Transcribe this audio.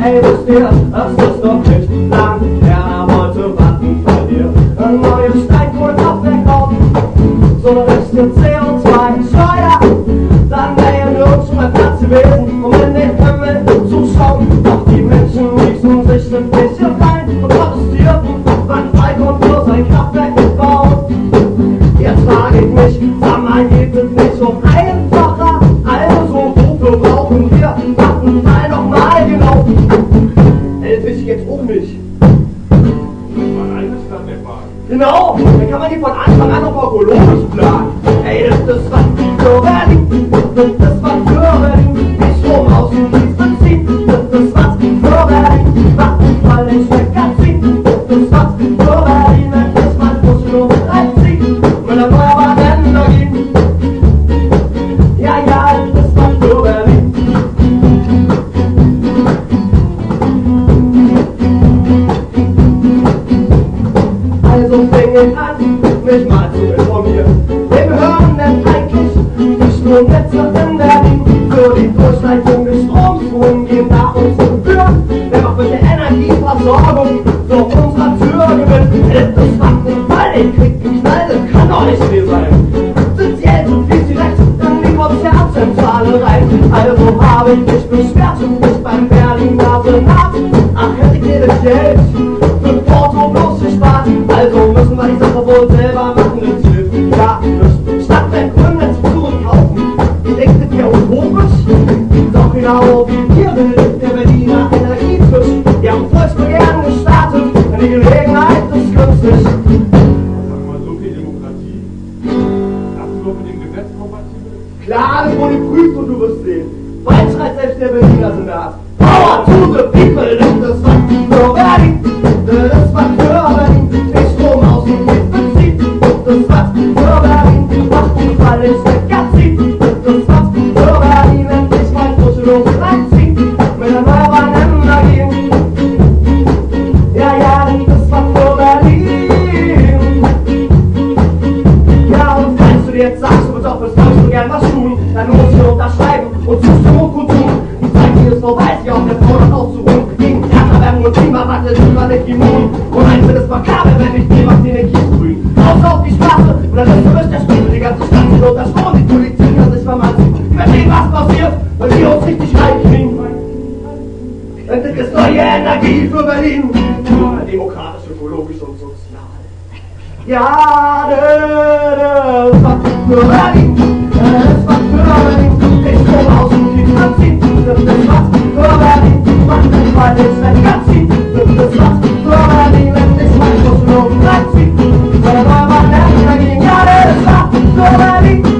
Hey, you the? der CO2-Steuer, dann wäre wir uns mal Platz gewesen, um in den Himmel zu schauen. Doch die Menschen ließen sich ein bisschen rein und protestierten, wann Freikorn bloß ein Kraftwerk gebaut. Jetzt frage ich mich, sag mal, geht es nicht so einfacher? Also, wofür brauchen wir Waffen? Mal nochmal gelaufen? Ey, das ich jetzt um mich. Genau, dann kann man die von Anfang an auch ökologisch planen. Ey, das was für Florian, das was für Florian, die Strom aus dem Dienstbenzin, das was für Florian, mach mich mal den Stecker ziehen, das ist was für Florian, ein Fußmann muss nur mit einziehen, mit der neuerbaren Energien. Ja, ja, das was für Florian. Also fing ich an, mich mal zu und jetzt noch in Berlin für die Durchleitung des Stroms und gehen nach uns zum Tür. Wer macht mit der Energieversorgung zu unserer Tür gewinnt? Hält uns macht den Fall, ich krieg den Knall, das kann doch nicht viel sein. Sind sie älter, fließt sie recht in die Konzertzentrale rein. Also habe ich mich beschwert nicht beim Berliner Senat. Ach, hätte ich jedes Geld. so mit dem Gesetz kompatibel? das wurde geprüft und du wirst sehen. Bald schreit selbst der Berliner Senat. Power to the people, das ist das bleiben und zu Sog und Zug. Die Zeit, die es noch weiß, ja, um der Forderung auszuruhen. Gegen Erderwärmung und Klimawandel sind wir nicht immun. Und eins wird es makaber, wenn ich dir was Energie sprühe. Raus auf die Straße oder dann ist verwischt der Spiegel. Die ganze Stadt sieht unter Strom, die Politik kann sich vermanzen. Die verstehen, was passiert, wenn wir uns richtig reinkriegen. Dann gibt es neue Energie für Berlin. Demokratisch, ökologisch und sozial. Ja, das war für Berlin. nobody.